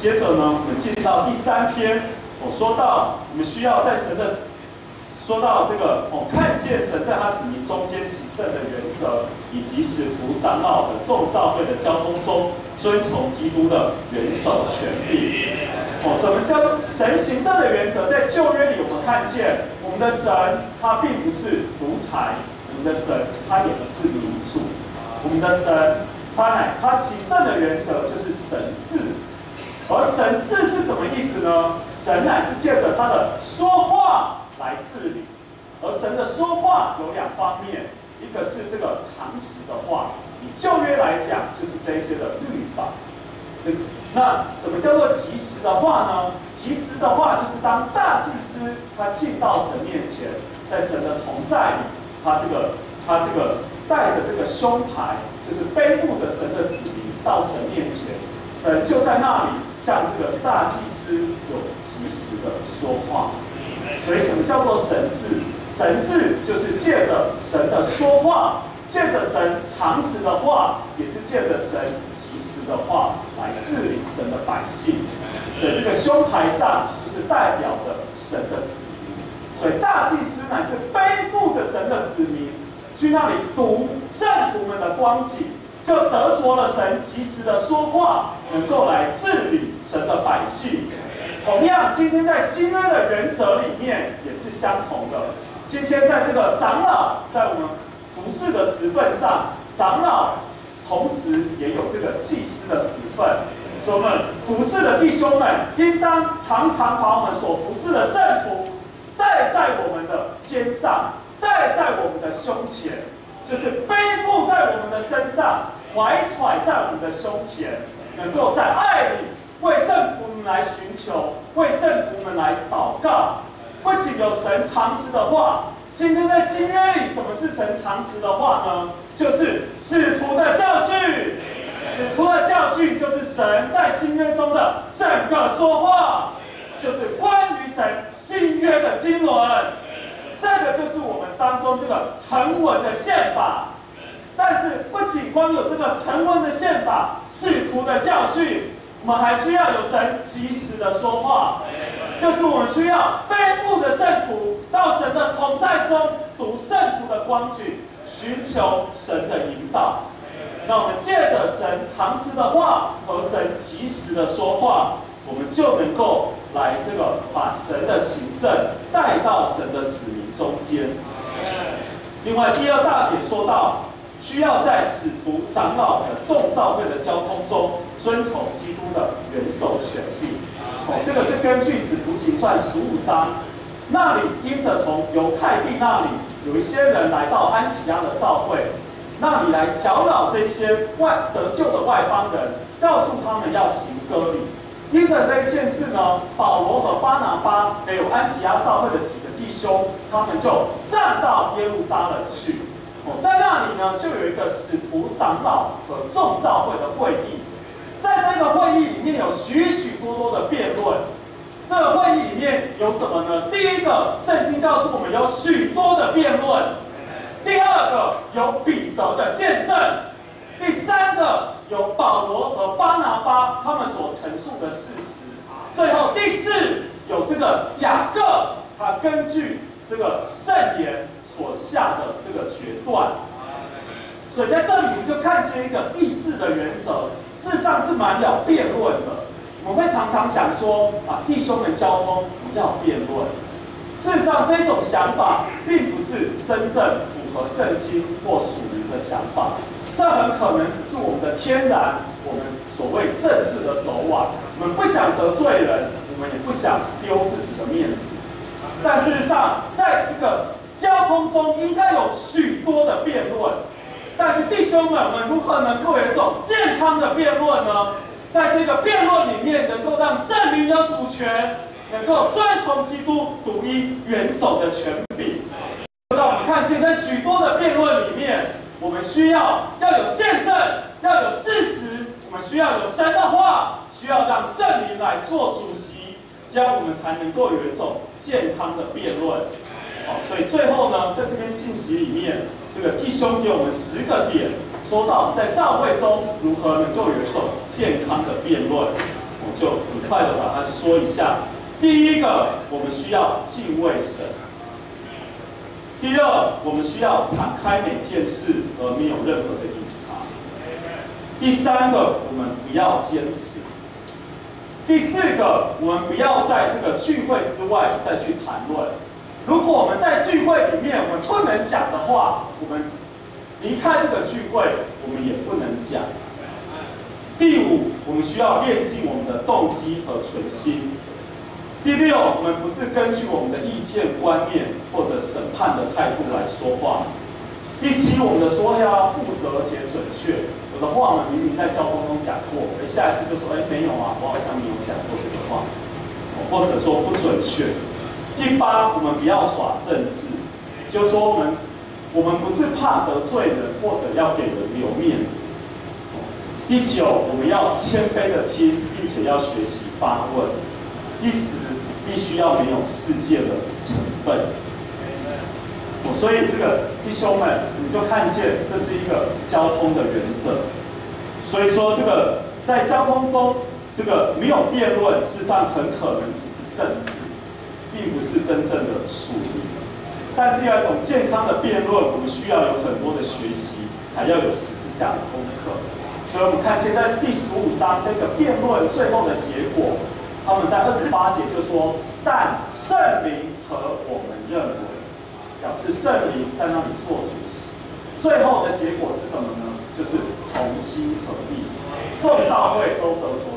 接着呢，我们进到第三篇，我说到我们需要在神的，说到这个哦，看见神在他子民中间行政的原则，以及使徒长老的众教会的交通中遵从基督的元首权柄。哦，什么叫神行政的原则？在旧约里，我们看见我们的神他并不是独裁，我们的神他也不是民主，我们的神他乃他行政的原则就是神治。而神治是什么意思呢？神乃是借着他的说话来治理，而神的说话有两方面，一个是这个常识的话，以旧约来讲，就是这些的律法。那什么叫做及时的话呢？及时的话就是当大祭司他进到神面前，在神的同在里，他这个他这个带着这个胸牌，就是背负着神的子民到神面前，神就在那里。向这个大祭司有及时的说话，所以什么叫做神治？神治就是借着神的说话，借着神常识的话，也是借着神及时的话来治理神的百姓。所以这个胸牌上就是代表着神的子民。所以大祭司乃是背负着神的子民去那里读圣徒们的光景。就得着了神及时的说话，能够来治的百姓。同样，今天在新约的原则里面也是相同的。今天在这个长老在我们服侍的职分上，长老同时也有这个祭司的职分。所以，我们服侍的弟兄们应当常常把我们所服侍的圣徒带在我们的肩上，带在我们的胸前，就是背负在我们的身上。怀揣在我们的胸前，能够在爱里为圣徒们来寻求，为圣徒们来祷告。不仅有神常识的话，今天在新约里，什么是神常识的话呢？就是使徒的教训。使徒的教训就是神在新约中的整个说话，就是关于神新约的经纶。这个就是我们当中这个成文的宪法。但是不仅光有这个成文的宪法、使徒的教训，我们还需要有神及时的说话，就是我们需要背负的圣徒到神的同在中读圣徒的光景，寻求神的引导。那我们借着神常识的话和神及时的说话，我们就能够来这个把神的行政带到神的子民中间。另外第二大点说到。需要在使徒长老的众召会的交通中遵从基督的元首权柄。哦，这个是根据使徒行传十五章，那里因着从犹太地那里有一些人来到安提亚的教会，那里来搅扰这些外得救的外邦人，告诉他们要行割礼。因着这件事呢，保罗和巴拿巴还有安提亚教会的几个弟兄，他们就上到耶路撒冷去。在那里呢，就有一个使徒长老和众教会的会议。这个会议里面有许许多多的辩论。这个会议里面有什么呢？第一个，圣经告诉我们有许多的辩论；第二个，有彼得的见证；第三个，有保罗和巴拿巴他们所陈述的事实；最后第四，有这个雅各，他根据这个圣言。所下的这个决断，所以在这里我们就看见一个议事的原则，事实上是蛮有辩论的。我们会常常想说，啊，弟兄们交通不要辩论。事实上，这种想法并不是真正符合圣经或属灵的想法。这很可能只是我们的天然，我们所谓政治的手腕。我们不想得罪人，我们也不想丢自己的面子。但事实上，在一个交通中应该有许多的辩论，但是弟兄们，我们如何能够有一种健康的辩论呢？在这个辩论里面，能够让圣灵有主权，能够遵从基督独一元首的权柄。让我们看见，在许多的辩论里面，我们需要要有见证，要有事实，我们需要有神的话，需要让圣灵来做主席，这样我们才能够有一种健康的辩论。好所以最后呢，在这篇信息里面，这个弟兄给我们十个点，说到在教会中如何能够有一种健康的辩论，我就很。快的把它说一下。第一个，我们需要敬畏神；第二，我们需要敞开每件事，而没有任何的隐藏；第三个，我们不要坚持；第四个，我们不要在这个聚会之外再去谈论。如果我们在聚会里面我们不能讲的话，我们离开这个聚会，我们也不能讲。第五，我们需要练尽我们的动机和存心。第六，我们不是根据我们的意见、观念或者审判的态度来说话。第七，我们的说要负责且准确。有的话呢，明明在交通中讲过，哎，下一次就说，哎，没有啊，我好像没有讲过这个话，或者说不准确。第八，我们不要耍政治，就是说我们我们不是怕得罪人，或者要给人留面子。第九，我们要谦卑的听，并且要学习发问。第十，必须要没有世界的成分。所以这个弟兄们，你就看见这是一个交通的原则。所以说，这个在交通中，这个没有辩论，事实上很可能只是政治，并不是真正的属灵。但是要一种健康的辩论，我们需要有很多的学习，还要有十字架的功课。所以我们看现在第十五章这个辩论最后的结果。他们在二十八节就说：“但圣灵和我们认为，表示圣灵在那里做主席。最后的结果是什么呢？就是同心合力，众教会都得着